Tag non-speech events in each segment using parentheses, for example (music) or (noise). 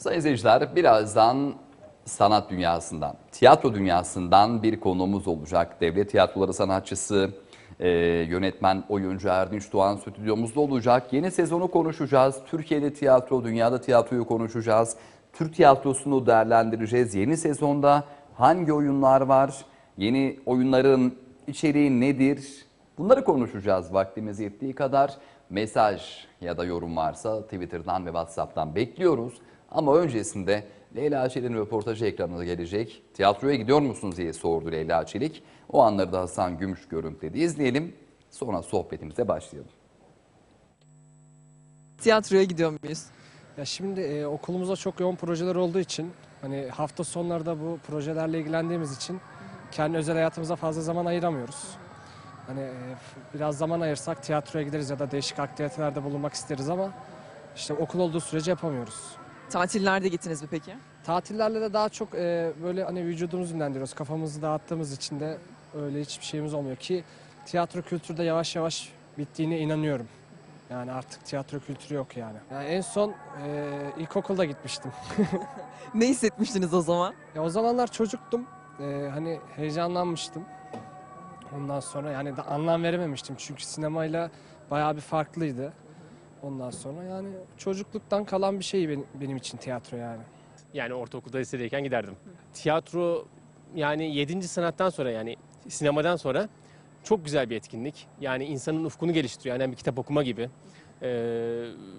Sayın izleyiciler birazdan sanat dünyasından, tiyatro dünyasından bir konuğumuz olacak. Devlet tiyatroları sanatçısı, e, yönetmen, oyuncu Erdinç Doğan stüdyomuzda olacak. Yeni sezonu konuşacağız. Türkiye'de tiyatro, dünyada tiyatroyu konuşacağız. Türk tiyatrosunu değerlendireceğiz. Yeni sezonda hangi oyunlar var? Yeni oyunların içeriği nedir? Bunları konuşacağız vaktimiz yettiği kadar. Mesaj ya da yorum varsa Twitter'dan ve WhatsApp'tan bekliyoruz. Ama öncesinde Leyla Çelik'in röportajı ekranına gelecek. Tiyatroya gidiyor musunuz diye sordu Leyla Çelik. O anları da Hasan Gümüş görüntüledi. İzleyelim sonra sohbetimize başlayalım. Tiyatroya gidiyor muyuz? Ya şimdi e, okulumuzda çok yoğun projeler olduğu için hani hafta sonlarda bu projelerle ilgilendiğimiz için kendi özel hayatımıza fazla zaman ayıramıyoruz. Hani e, biraz zaman ayırsak tiyatroya gideriz ya da değişik aktivitelerde bulunmak isteriz ama işte okul olduğu sürece yapamıyoruz. Tatillerde gittiniz mi peki? Tatillerle de daha çok e, böyle hani vücudumuzu dinlendiriyoruz. Kafamızı dağıttığımız için de öyle hiçbir şeyimiz olmuyor ki tiyatro kültürü de yavaş yavaş bittiğine inanıyorum. Yani artık tiyatro kültürü yok yani. yani en son e, ilkokulda gitmiştim. (laughs) Ne hissetmiştiniz o zaman? Ya o zamanlar çocuktum. Ee, hani heyecanlanmıştım. Ondan sonra yani da anlam verememiştim. Çünkü sinemayla bayağı bir farklıydı. Ondan sonra yani çocukluktan kalan bir şey benim, benim için tiyatro yani. Yani ortaokulda lisedeyken giderdim. Tiyatro yani 7. sınıftan sonra yani sinemadan sonra çok güzel bir etkinlik. Yani insanın ufkunu geliştiriyor. Yani bir kitap okuma gibi. Ee,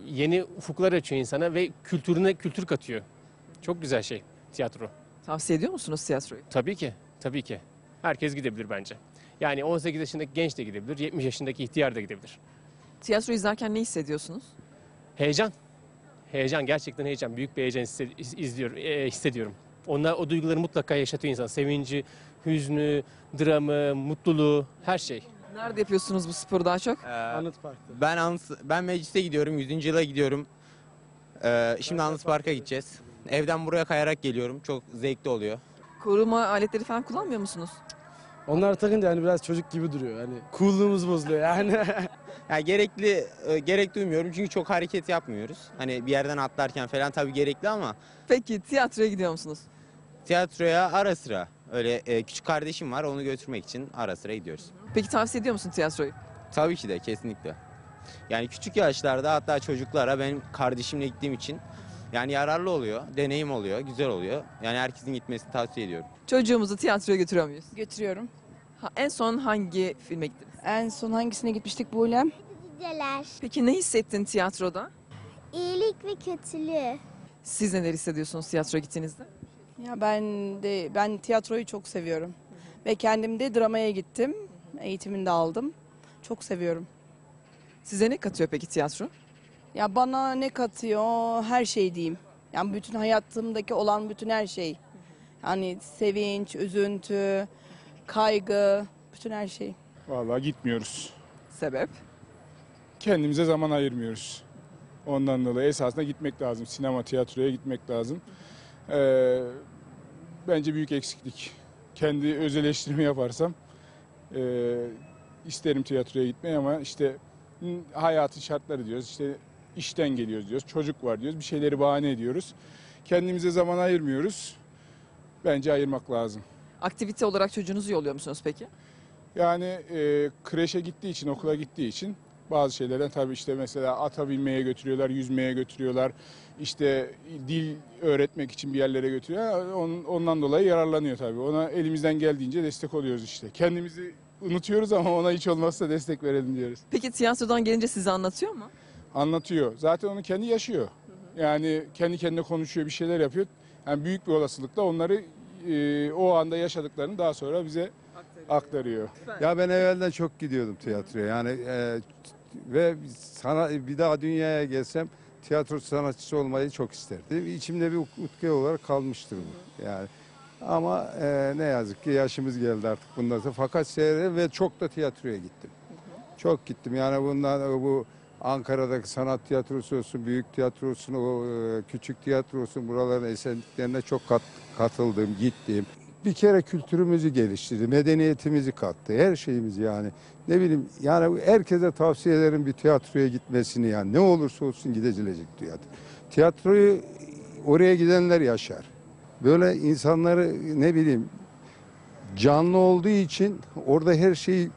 yeni ufuklar açıyor insana ve kültürüne kültür katıyor. Çok güzel şey tiyatro. Tavsiye ediyor musunuz tiyatroyu? Tabii ki, tabii ki. Herkes gidebilir bence. Yani 18 yaşındaki genç de gidebilir, 70 yaşındaki ihtiyar da gidebilir. Tiyatro izlerken ne hissediyorsunuz? Heyecan. Heyecan, gerçekten heyecan. Büyük bir heyecan izliyorum, e, hissediyorum. Onlar o duyguları mutlaka yaşatıyor insan. Sevinci, hüznü, dramı, mutluluğu, her şey. Nerede yapıyorsunuz bu sporu daha çok? Anıt Park'ta. Ben Anıt, ben meclise gidiyorum. 100. yıla gidiyorum. Ee, şimdi Anıt Park'a gideceğiz. Evden buraya kayarak geliyorum. Çok zevkli oluyor. Koruma aletleri falan kullanmıyor musunuz? Onlar takınca hani biraz çocuk gibi duruyor. Hani coolluğumuz bozuluyor yani. (laughs) Ya gerekli e, gerek duymuyorum çünkü çok hareket yapmıyoruz. Hani bir yerden atlarken falan tabii gerekli ama Peki tiyatroya gidiyor musunuz? tiyatroya ara sıra öyle e, küçük kardeşim var onu götürmek için ara sıra gidiyoruz. Peki tavsiye ediyor musun tiyatroyu? Tabii ki de kesinlikle. Yani küçük yaşlarda hatta çocuklara benim kardeşimle gittiğim için yani yararlı oluyor, deneyim oluyor, güzel oluyor. Yani herkesin gitmesini tavsiye ediyorum. Çocuğumuzu tiyatroya götürüyor muyuz? Götürüyorum. Ha, en son hangi filme gittiniz? En son hangisine gitmiştik Buğlem? Güzeler. Peki ne hissettin tiyatroda? İyilik ve kötülüğü. Siz neler hissediyorsunuz tiyatroya gittiğinizde? Ya ben de ben tiyatroyu çok seviyorum. Ve kendim de dramaya gittim. Eğitimini de aldım. Çok seviyorum. Size ne katıyor peki tiyatro? Ya bana ne katıyor? Her şey diyeyim. Yani bütün hayatımdaki olan bütün her şey. Yani sevinç, üzüntü, kaygı, bütün her şey. Vallahi gitmiyoruz. Sebep? Kendimize zaman ayırmıyoruz. Ondan dolayı esasında gitmek lazım. Sinema, tiyatroya gitmek lazım. Ee, bence büyük eksiklik. Kendi öz eleştirimi yaparsam e, isterim tiyatroya gitmeyi ama işte hayatın şartları diyoruz. İşte işten geliyoruz diyoruz. Çocuk var diyoruz. Bir şeyleri bahane ediyoruz. Kendimize zaman ayırmıyoruz. Bence ayırmak lazım. Aktivite olarak çocuğunuzu yolluyor musunuz peki? Yani e, kreşe gittiği için, okula gittiği için bazı şeylerden tabii işte mesela ata binmeye götürüyorlar, yüzmeye götürüyorlar. İşte dil öğretmek için bir yerlere götürüyor. On- Ondan dolayı yararlanıyor tabii. Ona elimizden geldiğince destek oluyoruz işte. Kendimizi unutuyoruz ama ona hiç olmazsa destek verelim diyoruz. Peki tiyatrodan gelince size anlatıyor mu? Anlatıyor. Zaten onu kendi yaşıyor. Yani kendi kendine konuşuyor, bir şeyler yapıyor. Yani büyük bir olasılıkla onları e, o anda yaşadıklarını daha sonra bize aktarıyor. Ya ben evvelden çok gidiyordum tiyatroya. Yani e, ve sana bir daha dünyaya gelsem tiyatro sanatçısı olmayı çok isterdim. İçimde bir utku olarak kalmıştır bu. Yani ama e, ne yazık ki yaşımız geldi artık bundan sonra. Fakat seyre ve çok da tiyatroya gittim. Çok gittim. Yani bundan bu Ankara'daki sanat tiyatrosu olsun, büyük tiyatro olsun, o e, küçük tiyatro olsun buraların esenliklerine çok kat, katıldım, gittim. Bir kere kültürümüzü geliştirdi, medeniyetimizi kattı, her şeyimizi yani. Ne bileyim yani herkese tavsiye ederim bir tiyatroya gitmesini yani. Ne olursa olsun gidilecek tiyatro. Tiyatroyu oraya gidenler yaşar. Böyle insanları ne bileyim canlı olduğu için orada her şeyi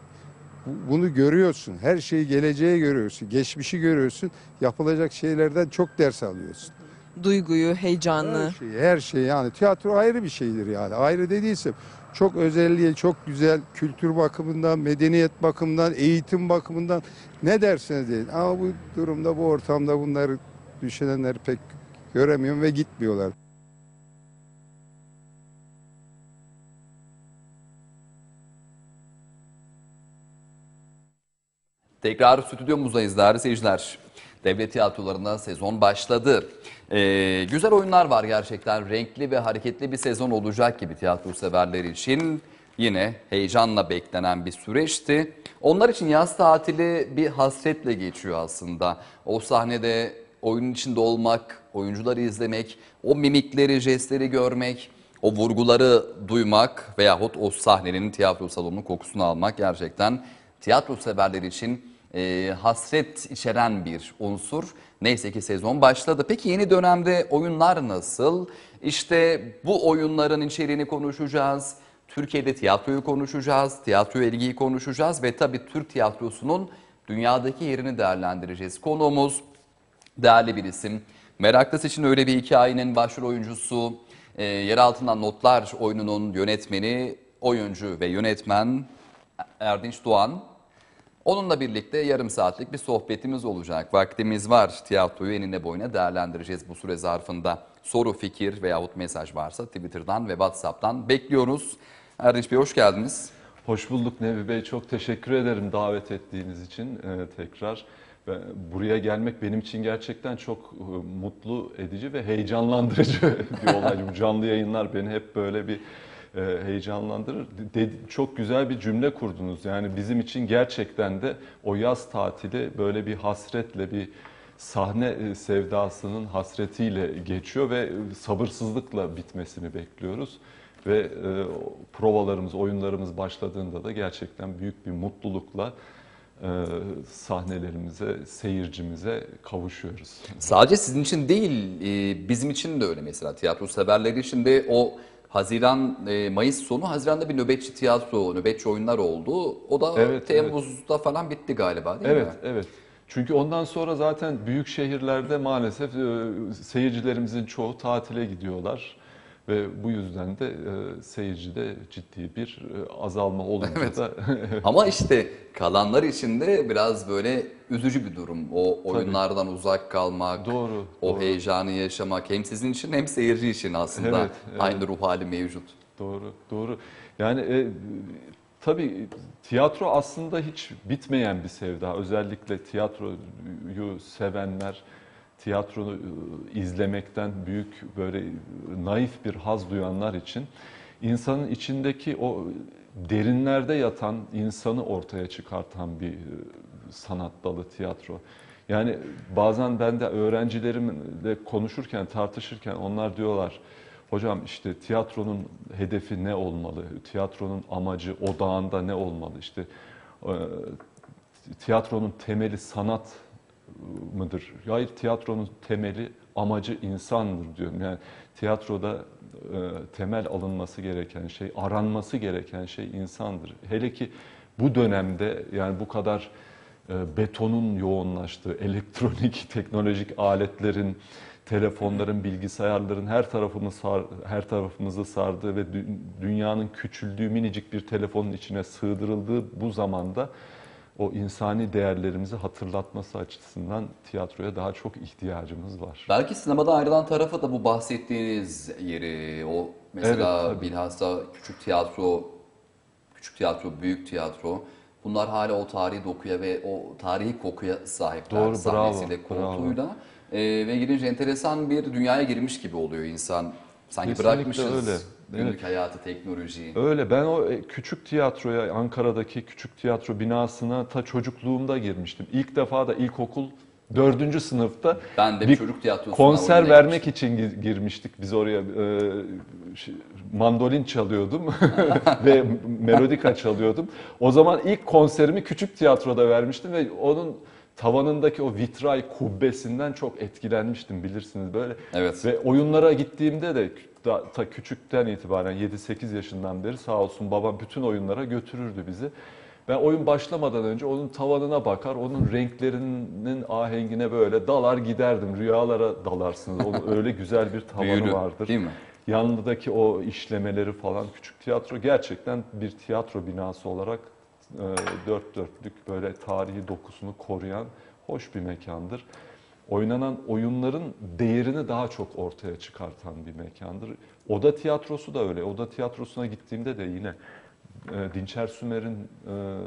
bunu görüyorsun. Her şeyi geleceğe görüyorsun. Geçmişi görüyorsun. Yapılacak şeylerden çok ders alıyorsun. Duyguyu, heyecanı. Her şey, her şey yani tiyatro ayrı bir şeydir yani. Ayrı dediysem çok özelliği, çok güzel kültür bakımından, medeniyet bakımından, eğitim bakımından ne derseniz deyin. Ama bu durumda, bu ortamda bunları düşünenleri pek göremiyorum ve gitmiyorlar. Tekrar stüdyomuzdayız değerli seyirciler. Devlet tiyatrolarında sezon başladı. Ee, güzel oyunlar var gerçekten. Renkli ve hareketli bir sezon olacak gibi tiyatro severler için. Yine heyecanla beklenen bir süreçti. Onlar için yaz tatili bir hasretle geçiyor aslında. O sahnede oyunun içinde olmak, oyuncuları izlemek, o mimikleri, jestleri görmek, o vurguları duymak veyahut o sahnenin tiyatro salonunun kokusunu almak gerçekten tiyatro severler için e, hasret içeren bir unsur. Neyse ki sezon başladı. Peki yeni dönemde oyunlar nasıl? İşte bu oyunların içeriğini konuşacağız. Türkiye'de tiyatroyu konuşacağız, tiyatroya ilgiyi konuşacağız ve tabii Türk tiyatrosunun dünyadaki yerini değerlendireceğiz. Konuğumuz değerli bir isim. Meraklısı için öyle bir hikayenin başrol oyuncusu, e, yer notlar oyununun yönetmeni, oyuncu ve yönetmen Erdinç Doğan. Onunla birlikte yarım saatlik bir sohbetimiz olacak. Vaktimiz var. Tiyatroyu enine boyuna değerlendireceğiz bu süre zarfında. Soru, fikir veyahut mesaj varsa Twitter'dan ve WhatsApp'tan bekliyoruz. Erdinç Bey hoş geldiniz. Hoş bulduk Nevi Bey. Çok teşekkür ederim davet ettiğiniz için e, tekrar. Buraya gelmek benim için gerçekten çok e, mutlu edici ve heyecanlandırıcı (laughs) bir olay. Bu canlı yayınlar beni hep böyle bir heyecanlandırır. De- çok güzel bir cümle kurdunuz. Yani bizim için gerçekten de o yaz tatili böyle bir hasretle bir sahne e, sevdasının hasretiyle geçiyor ve e, sabırsızlıkla bitmesini bekliyoruz. Ve e, provalarımız, oyunlarımız başladığında da gerçekten büyük bir mutlulukla e, sahnelerimize, seyircimize kavuşuyoruz. Sadece sizin için değil, e, bizim için de öyle mesela. Tiyatro severleri için de o Haziran, e, Mayıs sonu Haziran'da bir nöbetçi tiyatro, nöbetçi oyunlar oldu. O da Evet, Temmuz'da falan bitti galiba değil Evet, mi? evet. Çünkü ondan sonra zaten büyük şehirlerde maalesef e, seyircilerimizin çoğu tatile gidiyorlar. Ve bu yüzden de e, seyircide ciddi bir e, azalma olunca Evet. da (laughs) Ama işte kalanlar için de biraz böyle üzücü bir durum. O oyunlardan uzak kalmak, doğru. o doğru. heyecanı yaşamak hem sizin için hem seyirci için aslında Evet, evet. aynı ruh hali mevcut. Doğru, doğru. Yani e, tabii tiyatro aslında hiç bitmeyen bir sevda. Özellikle tiyatroyu sevenler, tiyatroyu e, izlemekten büyük böyle naif bir haz duyanlar için insanın içindeki o derinlerde yatan insanı ortaya çıkartan bir sanat dalı tiyatro. Yani bazen ben de öğrencilerimle konuşurken, tartışırken onlar diyorlar, hocam işte tiyatronun hedefi ne olmalı, tiyatronun amacı, odağında ne olmalı, işte tiyatronun temeli sanat mıdır? Hayır, tiyatronun temeli, amacı insandır diyorum. Yani tiyatroda e, temel alınması gereken şey, aranması gereken şey insandır. Hele ki bu dönemde yani bu kadar e, betonun yoğunlaştığı, (laughs) elektronik, teknolojik aletlerin, telefonların, bilgisayarların her tarafımız sar, her tarafımızı sardığı ve dü- dünyanın küçüldüğü minicik bir telefonun içine sığdırıldığı bu zamanda o insani değerlerimizi hatırlatması açısından tiyatroya daha çok ihtiyacımız var. Belki sinemada ayrılan tarafı da bu bahsettiğiniz yeri, o mesela Evet, tabii. bilhassa küçük tiyatro, küçük tiyatro, büyük tiyatro. Bunlar hala o tarihi dokuya ve o tarihi kokuya sahipler Doğru, sahnesiyle, koltuğuyla. Ee, ve girince enteresan bir dünyaya girmiş gibi oluyor insan. Sanki Kesinlikle bırakmışız öyle. Günlük Evet. hayatı, teknolojiyi. Öyle ben o e, küçük tiyatroya Ankara'daki küçük tiyatro binasına ta çocukluğumda girmiştim. İlk defa da ilkokul dördüncü sınıfta Ben de bir çocuk tiyatrosu konser vermek için gi- girmiştik biz oraya. Ş- mandolin çalıyordum (laughs) ve melodika çalıyordum. O zaman ilk konserimi küçük tiyatroda vermiştim ve onun tavanındaki o vitray kubbesinden çok etkilenmiştim bilirsiniz böyle. Evet. Ve oyunlara gittiğimde de da, ta küçükten itibaren 7-8 yaşından beri sağ olsun babam bütün oyunlara götürürdü bizi. Ben oyun başlamadan önce onun tavanına bakar, onun renklerinin ahengine böyle dalar giderdim. Rüyalara dalarsınız. Onun (laughs) öyle güzel bir tavanı Büyülü, vardır. değil mi? Yanındaki o işlemeleri falan küçük tiyatro gerçekten bir tiyatro binası olarak e, dört dörtlük böyle tarihi dokusunu koruyan hoş bir mekandır. Oynanan oyunların değerini daha çok ortaya çıkartan bir mekandır. Oda tiyatrosu da öyle. Oda tiyatrosuna gittiğimde de yine e, Dinçer Sümer'in e,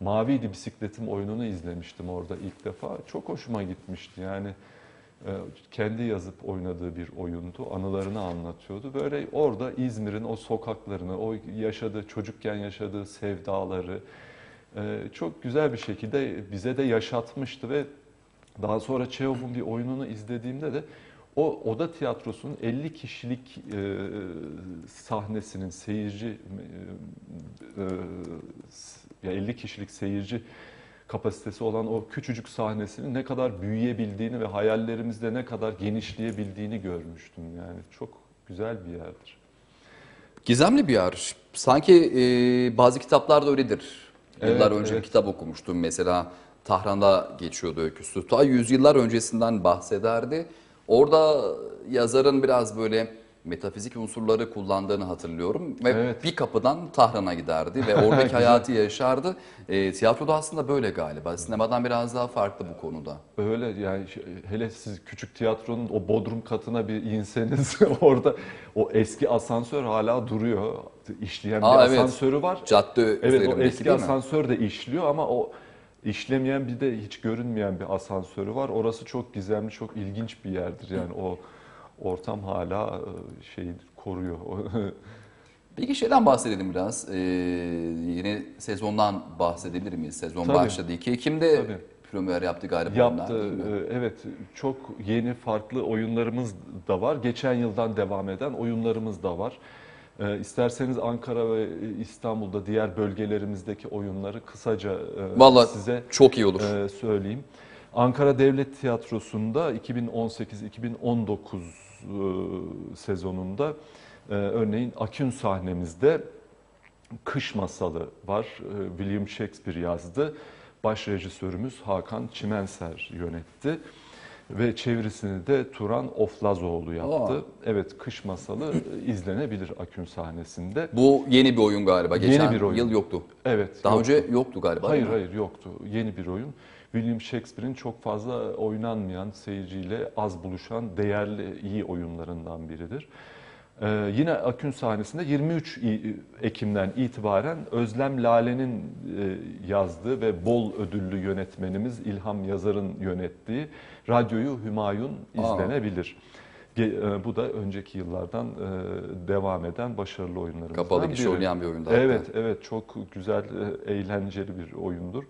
Maviydi Bisikletim oyununu izlemiştim orada ilk defa. Çok hoşuma gitmişti. Yani e, kendi yazıp oynadığı bir oyundu. Anılarını anlatıyordu. Böyle orada İzmir'in o sokaklarını, o yaşadığı, çocukken yaşadığı sevdaları e, çok güzel bir şekilde bize de yaşatmıştı ve daha sonra Çehov'un bir oyununu izlediğimde de o oda tiyatrosunun 50 kişilik e, sahnesinin seyirci e, e, ya 50 kişilik seyirci kapasitesi olan o küçücük sahnesinin ne kadar büyüyebildiğini ve hayallerimizde ne kadar genişleyebildiğini görmüştüm. Yani çok güzel bir yerdir. Gizemli bir yer. Sanki e, bazı kitaplarda öyledir. Yıllar Evet, önce bir evet. kitap okumuştum mesela. Tahran'da geçiyordu öyküsü. Ta yüzyıllar öncesinden bahsederdi. Orada yazarın biraz böyle metafizik unsurları kullandığını hatırlıyorum. Ve Evet. bir kapıdan Tahran'a giderdi ve (laughs) oradaki hayatı yaşardı. E, tiyatroda aslında böyle galiba. Sinemadan biraz daha farklı bu konuda. Öyle yani hele siz küçük tiyatronun o bodrum katına bir inseniz (laughs) orada o eski asansör hala duruyor. İşleyen bir Aa, evet. asansörü var. Cadde Evet o eski asansör de işliyor ama o işlemeyen bir de hiç görünmeyen bir asansörü var. Orası çok gizemli, çok ilginç bir yerdir. Yani o ortam hala e, şeyi koruyor. (laughs) Peki şeyden bahsedelim biraz. Ee, yeni sezondan bahsedebilir miyiz? Sezon Tabii. başladı. 2 Ekim'de Tabii. premier yaptı galiba Yaptı. onlar e, Evet, çok yeni farklı oyunlarımız da var. Geçen yıldan devam eden oyunlarımız da var. E, İsterseniz Ankara ve İstanbul'da diğer bölgelerimizdeki oyunları kısaca e, Vallahi size çok iyi olur. e, söyleyeyim. Ankara Devlet Tiyatrosu'nda 2018-2019 e, sezonunda e, örneğin Akün sahnemizde Kış Masalı var. E, William Shakespeare yazdı. Baş rejisörümüz Hakan Çimenser yönetti. Ve çevirisini de Turan Oflazoğlu yaptı. Aa. Evet, Kış Masalı e, izlenebilir Akün sahnesinde. Bu yeni bir oyun galiba. Yeni Geçen bir oyun. yıl yoktu. Evet. Daha yoktu. önce yoktu galiba. Hayır hayır yoktu. Yeni bir oyun. William Shakespeare'in çok fazla oynanmayan, seyirciyle az buluşan değerli iyi oyunlarından biridir. Ee, yine Akün sahnesinde 23 İ- Ekim'den itibaren Özlem Lale'nin e, yazdığı ve bol ödüllü yönetmenimiz İlham Yazar'ın yönettiği Radyoyu Hümayun izlenebilir. Ge- e, Bu da önceki yıllardan e, devam eden başarılı oyunlarımızdan Kapalı biri. oynayan bir oyundu. hatta. Evet, evet çok güzel, e, eğlenceli bir oyundur.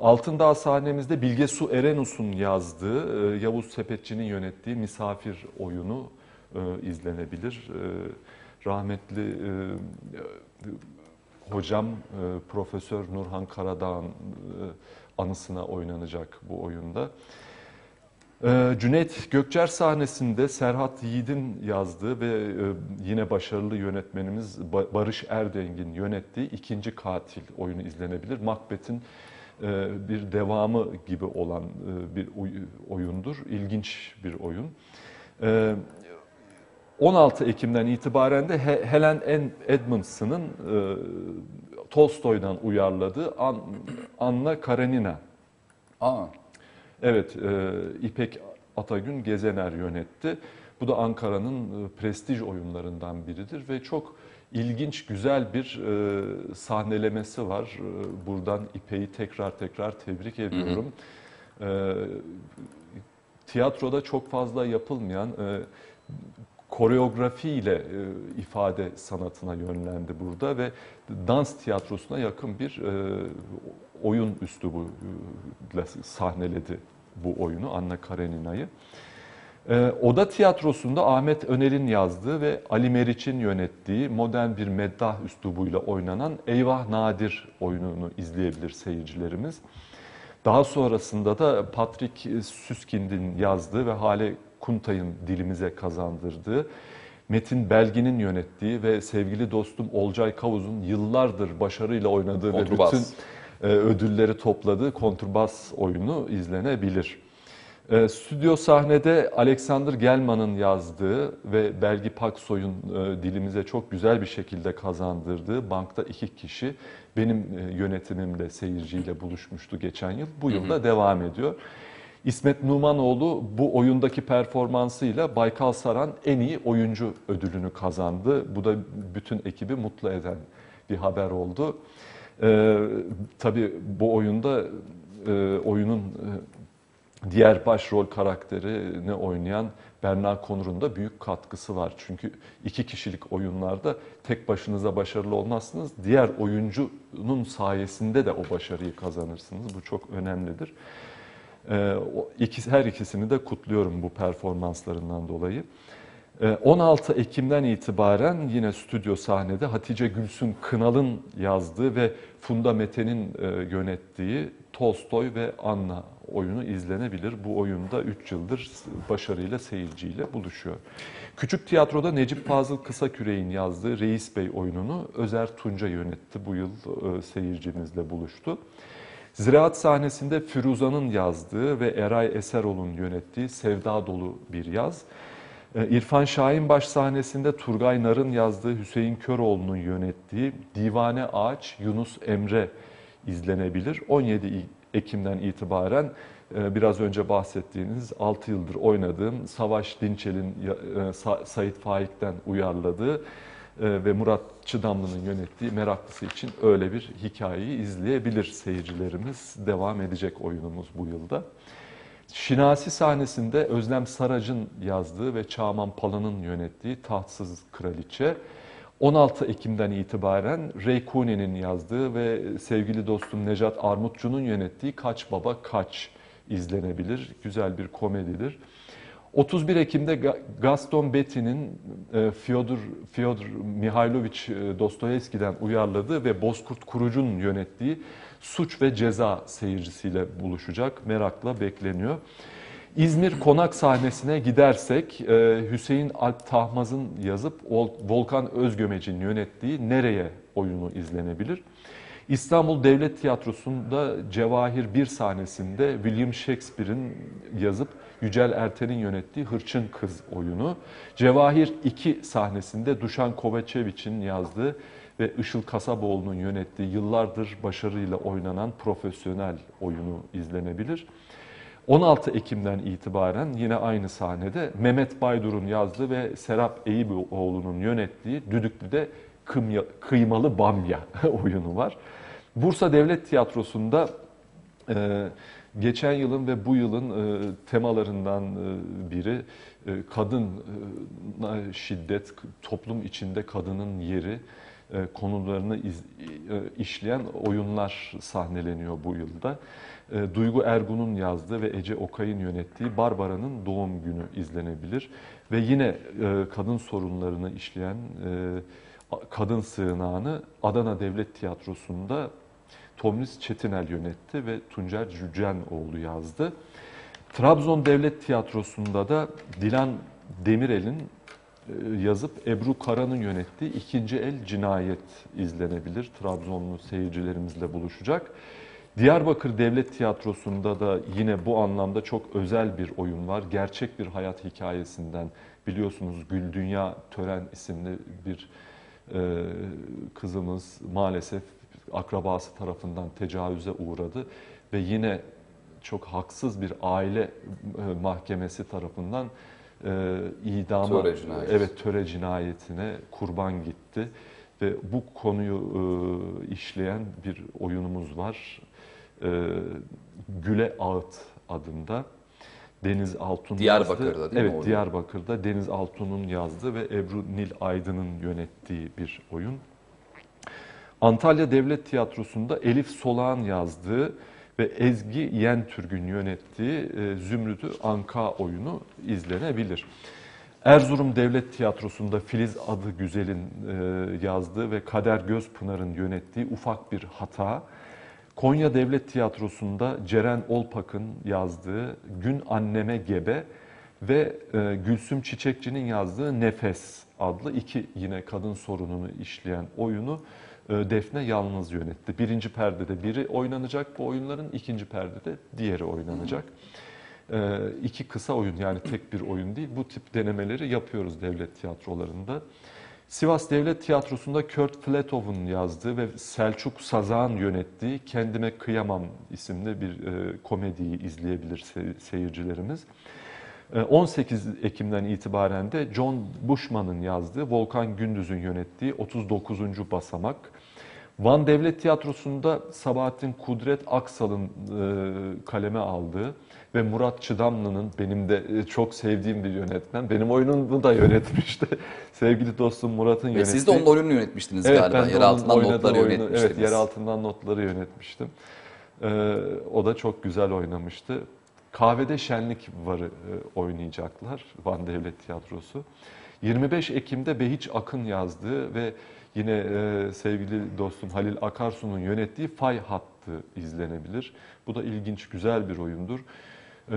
Altındağ sahnemizde Bilge Su Erenus'un yazdığı, e, Yavuz Sepetçi'nin yönettiği Misafir oyunu e, izlenebilir. E, Rahmetli e, e, hocam e, Profesör Nurhan Karadağ'ın e, anısına oynanacak bu oyunda. Ee, Cüneyt Gökçer sahnesinde Serhat Yiğit'in yazdığı ve e, yine başarılı yönetmenimiz Ba- Barış Erdeng'in yönettiği ikinci katil oyunu izlenebilir. Macbeth'in e, bir devamı gibi olan e, bir oy- oyundur. İlginç bir oyun. Ee, 16 Ekim'den itibaren de He- Helen. Edmondson'ın e, Tolstoy'dan uyarladığı An- Anna Karenina Aa, Evet, e, İpek Atagün Gezener yönetti. Bu da Ankara'nın e, prestij oyunlarından biridir ve çok ilginç, güzel bir e, sahnelemesi var. E, buradan İpek'i tekrar tekrar tebrik ediyorum. E, tiyatroda çok fazla yapılmayan e, koreografiyle e, ifade sanatına yönlendi burada ve dans tiyatrosuna yakın bir e, oyun üslubuyla sahneledi bu oyunu Anna Karenina'yı. E, Oda tiyatrosunda Ahmet Öner'in yazdığı ve Ali Meriç'in yönettiği modern bir meddah üslubuyla oynanan Eyvah Nadir oyununu izleyebilir seyircilerimiz. Daha sonrasında da Patrick Süskind'in yazdığı ve Hale Kuntay'ın dilimize kazandırdığı, Metin Belgin'in yönettiği ve sevgili dostum Olcay Kavuz'un yıllardır başarıyla oynadığı ve Kontrbas. bütün e, ödülleri topladığı kontrbas oyunu izlenebilir. E, stüdyo sahnede Alexander Gelman'ın yazdığı ve Belgi Paksoy'un e, dilimize çok güzel bir şekilde kazandırdığı Bankta iki kişi benim e, yönetimimde seyirciyle buluşmuştu geçen yıl. Bu yıl da devam ediyor. İsmet Numanoğlu bu oyundaki performansıyla Baykal Saran en iyi oyuncu ödülünü kazandı. Bu da bütün ekibi mutlu eden bir haber oldu. Ee, tabii bu oyunda e, oyunun e, diğer başrol karakterini oynayan Berna Konur'un da büyük katkısı var. Çünkü iki kişilik oyunlarda tek başınıza başarılı olmazsınız. Diğer oyuncunun sayesinde de o başarıyı kazanırsınız. Bu çok önemlidir. Ee, her ikisini de kutluyorum bu performanslarından dolayı. Ee, 16 Ekim'den itibaren yine stüdyo sahnede Hatice Gülsün Kınal'ın yazdığı ve Funda Mete'nin e, yönettiği Tolstoy ve Anna oyunu izlenebilir. Bu oyunda 3 yıldır başarıyla seyirciyle buluşuyor. Küçük tiyatroda Necip Fazıl Kısaküre'nin yazdığı Reis Bey oyununu Özer Tunca yönetti. Bu yıl e, seyircimizle buluştu. Ziraat sahnesinde Firuza'nın yazdığı ve Eray Eseroğlu'nun yönettiği Sevda Dolu Bir Yaz. Ee, İrfan Şahinbaş sahnesinde Turgay Nar'ın yazdığı Hüseyin Köroğlu'nun yönettiği Divane Ağaç Yunus Emre izlenebilir. 17 Ekim'den itibaren e, biraz önce bahsettiğiniz 6 yıldır oynadığım Savaş Dinçel'in e, Sa- Sait Faik'ten uyarladığı ve Murat Çıdamlı'nın yönettiği meraklısı için öyle bir hikayeyi izleyebilir seyircilerimiz. Devam edecek oyunumuz bu yılda. Şinasi sahnesinde Özlem Sarac'ın yazdığı ve Çağman Pala'nın yönettiği Tahtsız Kraliçe. 16 Ekim'den itibaren Ray Cooney'nin yazdığı ve sevgili dostum Necat Armutçu'nun yönettiği Kaç Baba Kaç izlenebilir. Güzel bir komedidir. 31 Ekim'de Ga- Gaston Betty'nin e, Fyodor, Fyodor Mihailovich e, Dostoyevski'den uyarladığı ve Bozkurt Kurucu'nun yönettiği Suç ve Ceza seyircisiyle buluşacak. Merakla bekleniyor. İzmir konak sahnesine gidersek e, Hüseyin Alp Tahmaz'ın yazıp Vol- Volkan Özgömec'in yönettiği Nereye oyunu izlenebilir. İstanbul Devlet Tiyatrosu'nda Cevahir 1 sahnesinde William Shakespeare'in yazıp Yücel Erten'in yönettiği Hırçın Kız oyunu. Cevahir 2 sahnesinde Duşan Kovačević'in yazdığı ve Işıl Kasaboğlu'nun yönettiği yıllardır başarıyla oynanan profesyonel oyunu izlenebilir. 16 Ekim'den itibaren yine aynı sahnede Mehmet Baydur'un yazdığı ve Serap Eyüboğlu'nun yönettiği Düdüklü'de Kımya- Kıymalı Bamya (laughs) oyunu var. Bursa Devlet Tiyatrosu'nda e, geçen yılın ve bu yılın e, temalarından e, biri e, kadın şiddet, toplum içinde kadının yeri e, konularını iz- e, işleyen oyunlar sahneleniyor bu yılda. E, Duygu Ergun'un yazdığı ve Ece Okay'ın yönettiği Barbara'nın Doğum Günü izlenebilir. Ve yine e, kadın sorunlarını işleyen e, Kadın Sığınağı'nı Adana Devlet Tiyatrosu'nda Tomris Çetinel yönetti ve Tuncer Cücenoğlu yazdı. Trabzon Devlet Tiyatrosu'nda da Dilan Demirel'in e, yazıp Ebru Kara'nın yönettiği İkinci El Cinayet izlenebilir. Trabzonlu seyircilerimizle buluşacak. Diyarbakır Devlet Tiyatrosu'nda da yine bu anlamda çok özel bir oyun var. Gerçek bir hayat hikayesinden biliyorsunuz Gül Dünya Tören isimli bir e, kızımız maalesef akrabası tarafından tecavüze uğradı ve yine çok haksız bir aile e, mahkemesi tarafından e, idama, Töre cinayeti. evet töre cinayetine kurban gitti ve bu konuyu e, işleyen bir oyunumuz var. E, Güle Ağıt adında. Deniz Altun Diyarbakır'da yazdı. değil mi Evet, oyun? Diyarbakır'da Deniz Altun'un yazdığı ve Ebru Nil Aydın'ın yönettiği bir oyun. Antalya Devlet Tiyatrosu'nda Elif Solağan yazdığı ve Ezgi Yentürk'ün yönettiği e, Zümrüdü Anka oyunu izlenebilir. Erzurum Devlet Tiyatrosu'nda Filiz Adı Güzel'in e, yazdığı ve Kader Gözpınar'ın yönettiği Ufak Bir Hata. Konya Devlet Tiyatrosu'nda Ceren Olpak'ın yazdığı Gün Anneme Gebe ve e, Gülsüm Çiçekçi'nin yazdığı Nefes adlı iki yine kadın sorununu işleyen oyunu Defne Yalnız yönetti. Birinci perdede biri oynanacak bu oyunların, ikinci perdede diğeri oynanacak. E, iki kısa oyun yani tek bir oyun değil. Bu tip denemeleri yapıyoruz devlet tiyatrolarında. Sivas Devlet Tiyatrosu'nda Kurt Fletov'un yazdığı ve Selçuk Sazağ'ın yönettiği Kendime Kıyamam isimli bir e, komediyi izleyebilir se- seyircilerimiz. E, 18 Ekim'den itibaren de John Bushman'ın yazdığı, Volkan Gündüz'ün yönettiği 39. Basamak. Van Devlet Tiyatrosu'nda Sabahattin Kudret Aksal'ın e, kaleme aldığı ve Murat Çıdamlı'nın benim de e, çok sevdiğim bir yönetmen. Benim oyunumu da yönetmişti. (laughs) Sevgili dostum Murat'ın Ve yönettiği. siz de onun oyununu yönetmiştiniz Evet, galiba. ben Yer altından notları oyunu- yönetmiştiniz. Evet, yer altından notları yönetmiştim. Ee, o da çok güzel oynamıştı. Kahvede Şenlik Varı e, oynayacaklar Van Devlet Tiyatrosu. 25 Ekim'de Behiç Akın yazdığı ve yine e, sevgili dostum Halil Akarsu'nun yönettiği Fay Hattı izlenebilir. Bu da ilginç, güzel bir oyundur. E,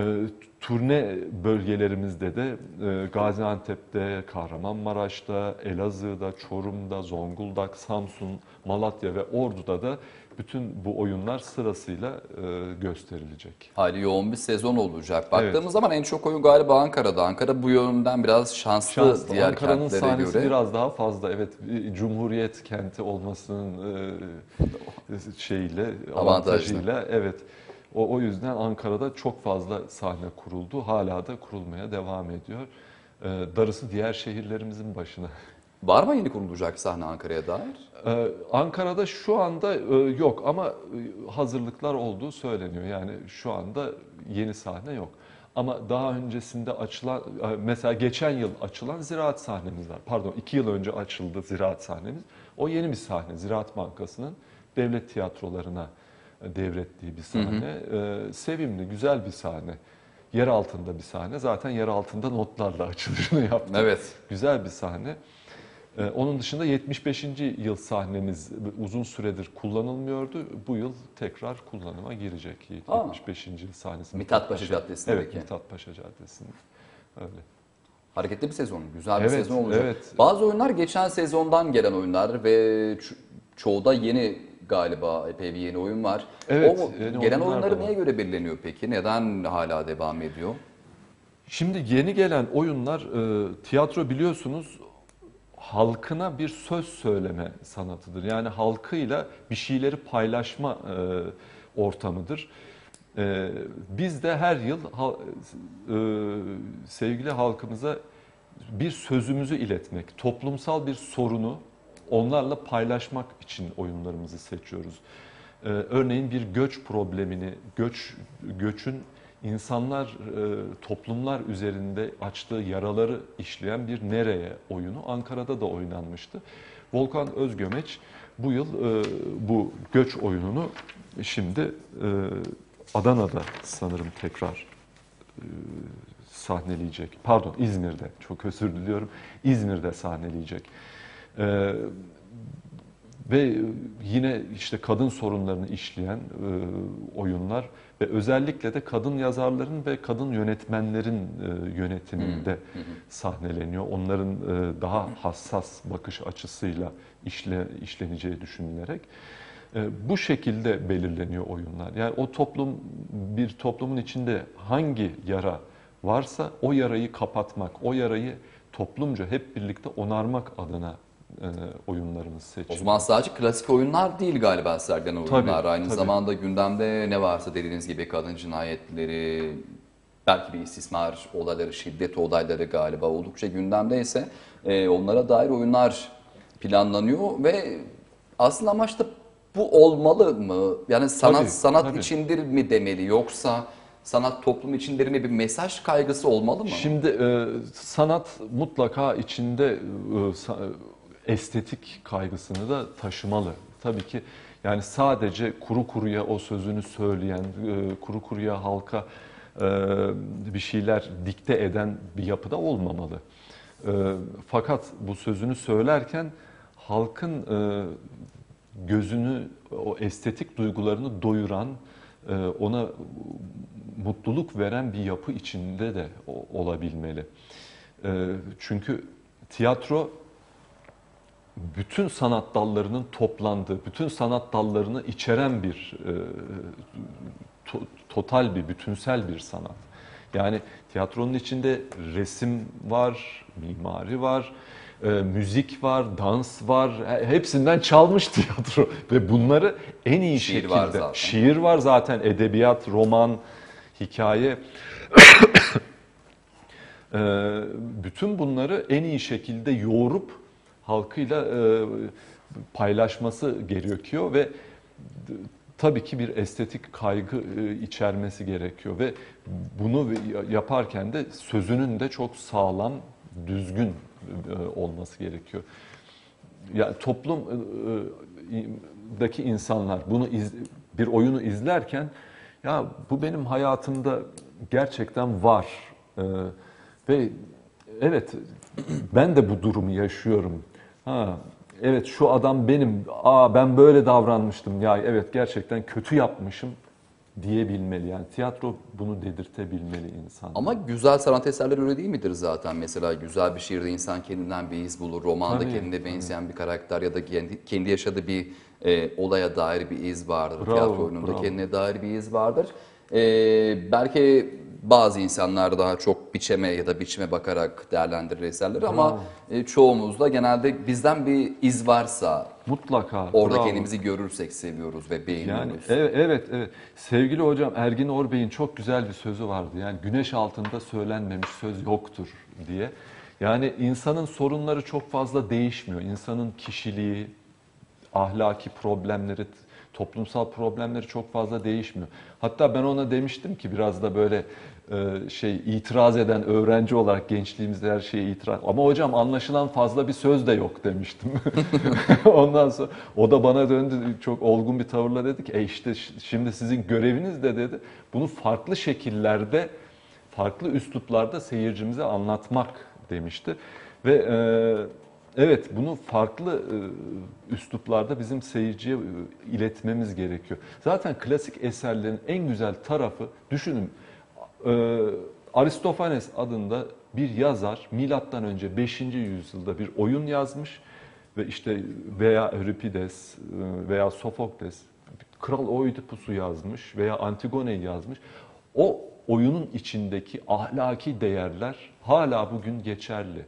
turne bölgelerimizde de e, Gaziantep'te, Kahramanmaraş'ta, Elazığ'da, Çorum'da, Zonguldak, Samsun, Malatya ve Ordu'da da bütün bu oyunlar sırasıyla e, gösterilecek. Hali yoğun bir sezon olacak. Baktığımız zaman en çok oyun galiba Ankara'da. Ankara bu yönden biraz şanslı, Şanslı. diğer Ankara'nın kentlere sahnesi göre. biraz daha fazla. Evet, Cumhuriyet kenti olmasının e, şeyiyle, avantajıyla evet. O, o yüzden Ankara'da çok fazla sahne kuruldu. Hala da kurulmaya devam ediyor. E, darısı diğer şehirlerimizin başına. Var mı yeni kurulacak sahne Ankara'ya dair? Ee, Ankara'da şu anda e, yok ama e, hazırlıklar olduğu söyleniyor. Yani şu anda yeni sahne yok. Ama daha öncesinde açılan, e, mesela geçen yıl açılan ziraat sahnemiz var. Pardon iki yıl önce açıldı ziraat sahnemiz. O yeni bir sahne. Ziraat Bankası'nın devlet tiyatrolarına e, devrettiği bir sahne. Ee, Sevimli, güzel bir sahne. Yer altında bir sahne. Zaten yer altında notlarla açılışını yaptık. Evet. Güzel bir sahne. Ee, Onun dışında 75. yıl sahnemiz uzun süredir kullanılmıyordu. Bu yıl tekrar kullanıma girecek. Aa. 75. yıl sahnesi. Mithat Paşa Caddesi'ndeki. Evet, Mithat Paşa Caddesi'nde. Öyle. Hareketli bir sezon, güzel bir Evet, sezon olacak. evet. Bazı oyunlar geçen sezondan gelen oyunlar ve ço- çoğu da yeni galiba epey bir yeni oyun var. Evet, o yeni gelen oyunları neye göre belirleniyor peki? Neden hala devam ediyor? Şimdi yeni gelen oyunlar, e, tiyatro biliyorsunuz halkına bir söz söyleme sanatıdır. Yani halkıyla bir şeyleri paylaşma e, ortamıdır. E, biz de her yıl e, sevgili halkımıza bir sözümüzü iletmek, toplumsal bir sorunu onlarla paylaşmak için oyunlarımızı seçiyoruz. Örneğin bir göç problemini, göç göçün insanlar, e, toplumlar üzerinde açtığı yaraları işleyen bir nereye oyunu Ankara'da da oynanmıştı. Volkan Özgömeç bu yıl e, bu göç oyununu şimdi e, Adana'da sanırım tekrar sahneleyecek. Pardon İzmir'de çok özür diliyorum. İzmir'de sahneleyecek. Ve yine işte kadın sorunlarını işleyen e, oyunlar ve özellikle de kadın yazarların ve kadın yönetmenlerin e, yönetiminde sahneleniyor. Onların e, daha hassas bakış açısıyla işle, işleneceği düşünülerek. E, bu şekilde belirleniyor oyunlar. Yani o toplum bir toplumun içinde hangi yara varsa o yarayı kapatmak, o yarayı toplumca hep birlikte onarmak adına e, oyunlarımız O seçiliyor. zaman sadece klasik oyunlar değil galiba sergilenen Tabii, oyunlar. Aynı tabii. zamanda gündemde ne varsa dediğiniz gibi kadın cinayetleri, belki bir istismar olayları, şiddet olayları galiba oldukça gündemdeyse e, onlara dair oyunlar planlanıyor ve aslında amaç da bu olmalı mı? Yani sanat Tabii, sanat tabii. içindir mi demeli yoksa sanat toplum içindir mi bir mesaj kaygısı olmalı mı? Şimdi e, sanat mutlaka içinde e, estetik kaygısını da taşımalı. Tabii ki yani sadece kuru kuruya o sözünü söyleyen, e, kuru kuruya halka e, bir şeyler dikte eden bir yapıda olmamalı. E, fakat bu sözünü söylerken halkın gözünü, o estetik duygularını doyuran, ona mutluluk veren bir yapı içinde de olabilmeli. Çünkü tiyatro bütün sanat dallarının toplandığı, bütün sanat dallarını içeren bir e, to- total bir, bütünsel bir sanat. Yani tiyatronun içinde resim var, mimari var, e, müzik var, dans var. He- Hepsinden çalmış (laughs) tiyatro ve bunları en iyi Şiir şekilde. var zaten. Şiir var zaten, edebiyat, roman, hikaye. (coughs) E, bütün bunları en iyi şekilde yoğurup halkıyla e, paylaşması gerekiyor ve tabii ki bir estetik kaygı e, içermesi gerekiyor ve bunu yaparken de sözünün de çok sağlam, düzgün e, olması gerekiyor. Ya toplumdaki insanlar bunu iz- bir oyunu izlerken ya bu benim hayatımda gerçekten var ve evet ben de bu durumu yaşıyorum. Ha, evet şu adam benim. Aa ben böyle davranmıştım. Ya evet gerçekten kötü yapmışım diyebilmeli. Yani tiyatro bunu dedirtebilmeli insan. Ama güzel sanat eserleri öyle değil midir zaten? Mesela güzel bir şiirde insan kendinden bir iz bulur. Romanda Tabii, kendine benzeyen bir karakter ya da kendi, kendi yaşadığı bir e, olaya dair bir iz vardır. Bravo, Tiyatro oyununda bravo. kendine dair bir iz vardır. E, belki bazı insanlar daha çok biçeme ya da biçime bakarak değerlendirir eserleri ama e, çoğumuz da genelde bizden bir iz varsa Mutlaka. orada bravo. kendimizi görürsek seviyoruz ve beğeniyoruz. Yani evet, evet evet. Sevgili hocam Ergin Orbey'in çok güzel bir sözü vardı. Yani güneş altında söylenmemiş söz yoktur diye. Yani insanın sorunları çok fazla değişmiyor. İnsanın kişiliği, ahlaki problemleri, toplumsal problemleri çok fazla değişmiyor. Hatta ben ona demiştim ki biraz da böyle e, şey itiraz eden öğrenci olarak gençliğimizde her şeye itiraz. Ama hocam anlaşılan fazla bir söz de yok demiştim. (laughs) (laughs) Ondan sonra o da bana döndü çok olgun bir tavırla dedi ki e işte şimdi sizin göreviniz de dedi bunu farklı şekillerde farklı üsluplarda seyircimize anlatmak demişti. Ve e, evet bunu farklı e, üsluplarda bizim seyirciye e, iletmemiz gerekiyor. Zaten klasik eserlerin en güzel tarafı düşünün e, Aristofanes adında bir yazar milattan önce 5. yüzyılda bir oyun yazmış ve işte veya Euripides e, veya Sofokles Kral Oidipus'u yazmış veya Antigone'yi yazmış. O oyunun içindeki ahlaki değerler hala bugün geçerli.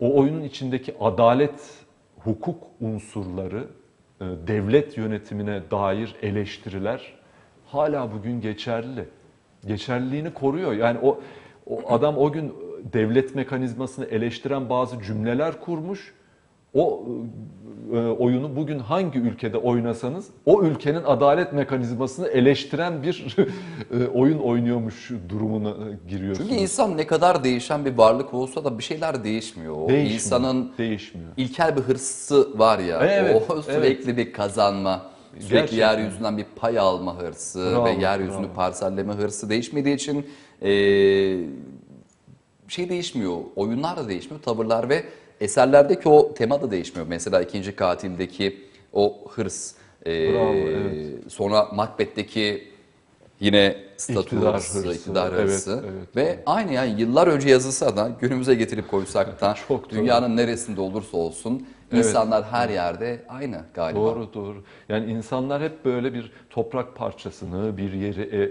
O oyunun içindeki adalet, hukuk unsurları, e, devlet yönetimine dair eleştiriler hala bugün geçerli. Geçerliliğini koruyor. Yani o, o adam o gün devlet mekanizmasını eleştiren bazı cümleler kurmuş. O e, oyunu bugün hangi ülkede oynasanız o ülkenin adalet mekanizmasını eleştiren bir (laughs) e, oyun oynuyormuş durumuna e, giriyorsunuz. Çünkü insan ne kadar değişen bir varlık olsa da bir şeyler değişmiyor. O Değişmiyor, insanın değişmiyor. ilkel bir hırsı var ya. Evet, o sürekli bir kazanma, sürekli Gerçekten. yeryüzünden bir pay alma hırsı Bravo, ve yeryüzünü bravo. parselleme hırsı değişmediği için eee şey değişmiyor. Oyunlar da değişmiyor, tavırlar ve eserlerdeki o tema da değişmiyor. Mesela ikinci katildeki o hırs. eee, Bravo, evet. Sonra Macbeth'teki yine statü İktidar hırsı, hırsı, iktidar evet, hırsı. evet, ve aynı yani yıllar önce yazılsa da günümüze getirip koysak da (laughs) dünyanın neresinde olursa olsun Evet. insanlar her yerde aynı galiba. Doğru doğru. Yani insanlar hep böyle bir toprak parçasını, bir yeri e, e,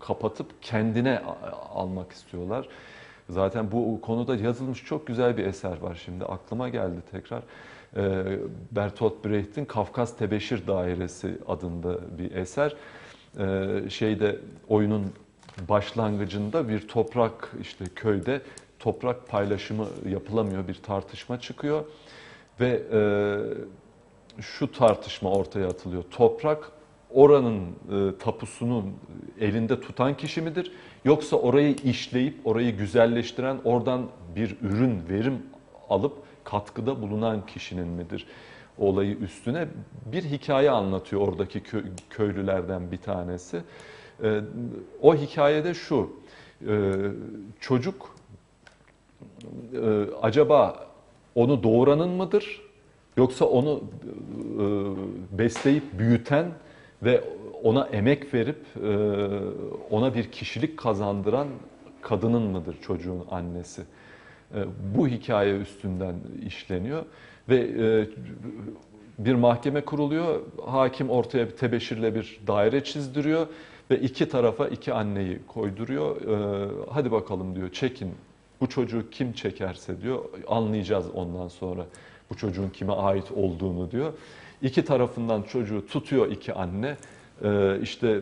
kapatıp kendine almak istiyorlar. Zaten bu konuda yazılmış çok güzel bir eser var şimdi aklıma geldi tekrar. Ee, Bertolt Brecht'in Kafkas Tebeşir Dairesi adında bir eser. Ee, şeyde oyunun başlangıcında bir toprak işte köyde toprak paylaşımı yapılamıyor bir tartışma çıkıyor ve e, şu tartışma ortaya atılıyor. Toprak oranın e, tapusunu elinde tutan kişi midir? Yoksa orayı işleyip orayı güzelleştiren, oradan bir ürün, verim alıp katkıda bulunan kişinin midir? Olayı üstüne bir hikaye anlatıyor oradaki kö- köylülerden bir tanesi. E, o hikayede şu, e, çocuk e, acaba onu doğuranın mıdır Yoksa onu e, besleyip büyüten ve ona emek verip e, ona bir kişilik kazandıran kadının mıdır çocuğun annesi? E, Bu hikaye üstünden işleniyor ve e, bir mahkeme kuruluyor. Hakim ortaya bir tebeşirle bir daire çizdiriyor ve iki tarafa iki anneyi koyduruyor. E, Hadi bakalım diyor çekin. Bu çocuğu kim çekerse diyor anlayacağız ondan sonra bu çocuğun kime ait olduğunu diyor. İki tarafından çocuğu tutuyor iki anne. E, işte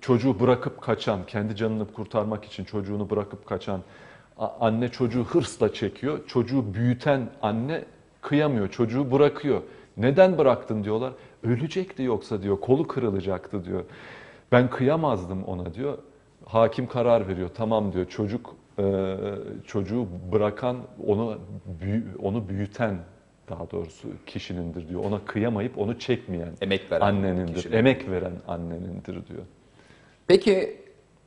çocuğu bırakıp kaçan, kendi canını kurtarmak için çocuğunu bırakıp kaçan anne çocuğu hırsla çekiyor. Çocuğu büyüten anne kıyamıyor, çocuğu bırakıyor. Neden bıraktın diyorlar. Ölecekti yoksa diyor, kolu kırılacaktı diyor. Ben kıyamazdım ona diyor. Hakim karar veriyor. Tamam diyor. Çocuk e, çocuğu bırakan, onu büyü- onu büyüten daha doğrusu kişinindir diyor. Ona kıyamayıp onu çekmeyen Emek veren annenindir. kişinin. Emek veren annenindir diyor. Peki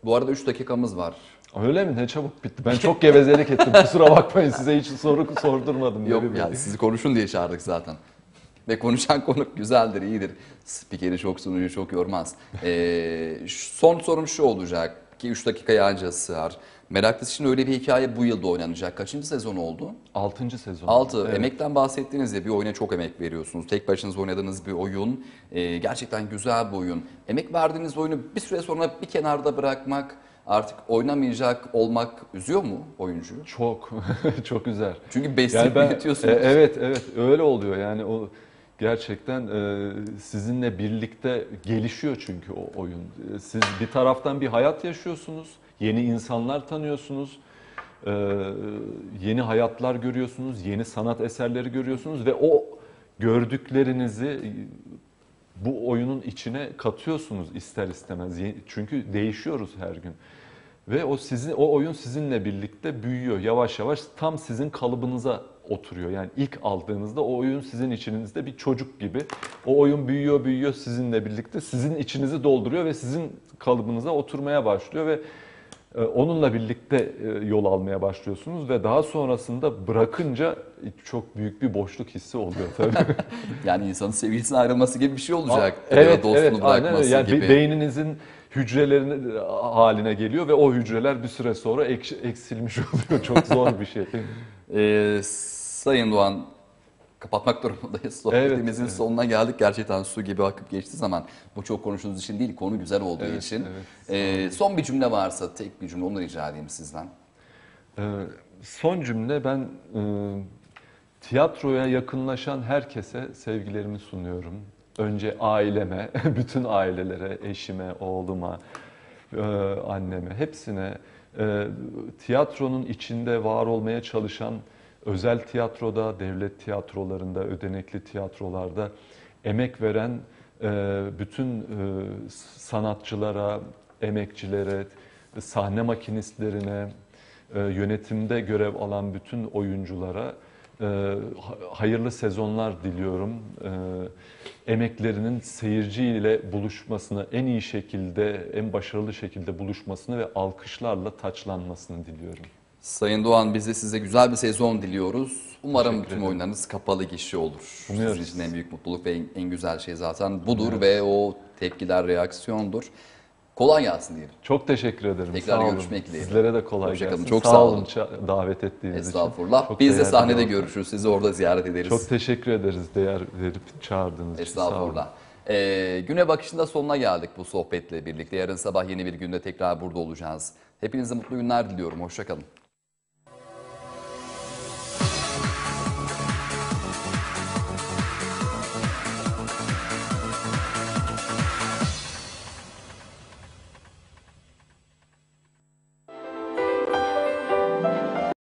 bu arada 3 dakikamız var. Öyle mi? Ne çabuk bitti. Ben çok gevezelik ettim. (laughs) Kusura bakmayın size hiç soru sordurmadım. Yok yani sizi konuşun diye çağırdık zaten. Ve konuşan konuk güzeldir, iyidir. Spikeri çok sunucu çok yormaz. (laughs) Ee, son sorum şu olacak ki 3 dakikaya anca sığar. Meraklısı için öyle bir hikaye bu yılda oynanacak. Kaçıncı sezon oldu? Altıncı sezon. 6. Evet. Emekten bahsettiniz ya bir oyuna çok emek veriyorsunuz. Tek başınıza oynadığınız bir oyun. Ee, gerçekten güzel bir oyun. Emek verdiğiniz oyunu bir süre sonra bir kenarda bırakmak, artık oynamayacak olmak üzüyor mu oyuncuyu? Çok, (laughs) çok güzel. Çünkü besleyip ben- büyütüyorsunuz. e, evet, evet öyle oluyor. Yani o gerçekten e, sizinle birlikte gelişiyor çünkü o oyun. E, Siz bir taraftan bir hayat yaşıyorsunuz, yeni insanlar tanıyorsunuz, e, yeni hayatlar görüyorsunuz, yeni sanat eserleri görüyorsunuz ve o gördüklerinizi bu oyunun içine katıyorsunuz ister istemez. Çünkü değişiyoruz her gün. Ve o sizin o oyun sizinle birlikte büyüyor. Yavaş yavaş tam sizin kalıbınıza oturuyor. Yani ilk aldığınızda o oyun sizin içinizde bir çocuk gibi. O oyun büyüyor, büyüyor sizinle birlikte. Sizin içinizi dolduruyor ve sizin kalıbınıza oturmaya başlıyor ve onunla birlikte e, yol almaya başlıyorsunuz ve daha sonrasında bırakınca çok büyük bir boşluk hissi oluyor tabii. (laughs) Yani insanın sevgilisine ayrılması gibi bir şey olacak. Aa, Evet, dostunu evet, aynen bırakması Yani be- gibi. beyninizin hücrelerini haline geliyor ve o hücreler bir süre sonra ek- eksilmiş (laughs) oluyor. Çok zor bir şey. Ee, Sayın Doğan, kapatmak durumundayız. Sohbetimizin evet. sonuna geldik. Gerçekten su gibi akıp geçti zaman. Bu çok konuştuğunuz için değil, konu güzel olduğu Evet, için. evet, Ee, son bir cümle varsa, tek bir cümle onu rica edeyim sizden. Ee, son cümle ben e, tiyatroya yakınlaşan herkese sevgilerimi sunuyorum. Önce aileme, (laughs) bütün ailelere, eşime, oğluma, e, anneme, hepsine e, tiyatronun içinde var olmaya çalışan özel tiyatroda, devlet tiyatrolarında, ödenekli tiyatrolarda emek veren e, bütün e, sanatçılara, emekçilere, sahne makinistlerine, e, yönetimde görev alan bütün oyunculara ha- hayırlı sezonlar diliyorum. Emeklerinin seyirciyle buluşmasını, en iyi şekilde, en başarılı şekilde buluşmasını ve alkışlarla taçlanmasını diliyorum. Sayın Doğan biz de size güzel bir sezon diliyoruz. Umarım tüm oyunlarınız kapalı gişe olur. Umuyoruz. Sizin için en büyük mutluluk ve en, en güzel şey zaten budur Umuyoruz. ve o tepkiler reaksiyondur. Kolay gelsin diyelim. Çok teşekkür ederim. Tekrar sağ olun. görüşmek dileğiyle. Sizlere de kolay gelsin. Çok sağ, sağ olun davet ettiğiniz için. Estağfurullah. Çok Biz de sahnede görüşürüz. Sizi orada ziyaret ederiz. Çok teşekkür ederiz değer verip çağırdığınız için. Estağfurullah. Ee, güne bakışında sonuna geldik bu sohbetle birlikte. Yarın sabah yeni bir günde tekrar burada olacağız. Hepinize mutlu günler diliyorum. Hoşçakalın.